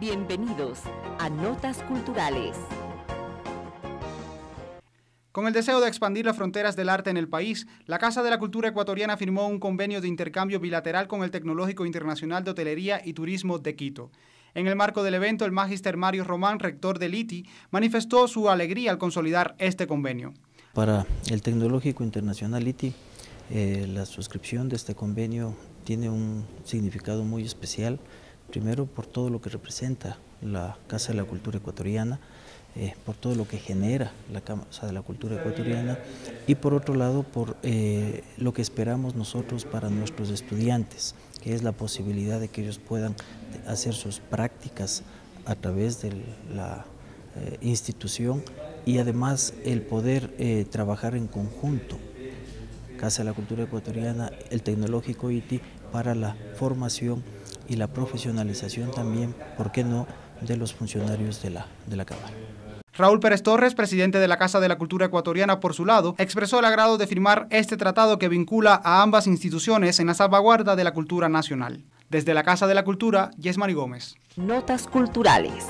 Bienvenidos a Notas Culturales. Con el deseo de expandir las fronteras del arte en el país, la Casa de la Cultura Ecuatoriana firmó un convenio de intercambio bilateral con el Tecnológico Internacional de Hotelería y Turismo de Quito. En el marco del evento, el magister Mario Román, rector del ITI, manifestó su alegría al consolidar este convenio. Para el Tecnológico Internacional ITI, eh, la suscripción de este convenio tiene un significado muy especial primero por todo lo que representa la Casa de la Cultura Ecuatoriana, eh, por todo lo que genera la Casa de la Cultura Ecuatoriana y por otro lado por eh, lo que esperamos nosotros para nuestros estudiantes, que es la posibilidad de que ellos puedan hacer sus prácticas a través de la eh, institución y además el poder trabajar en conjunto Casa de la Cultura Ecuatoriana, el Tecnológico ITI, para la formación y la profesionalización también, ¿por qué no?, de los funcionarios de la, de la Cámara. Raúl Pérez Torres, presidente de la Casa de la Cultura Ecuatoriana, por su lado, expresó el agrado de firmar este tratado que vincula a ambas instituciones en la salvaguarda de la cultura nacional. Desde la Casa de la Cultura, Yesmari Gómez. Notas culturales.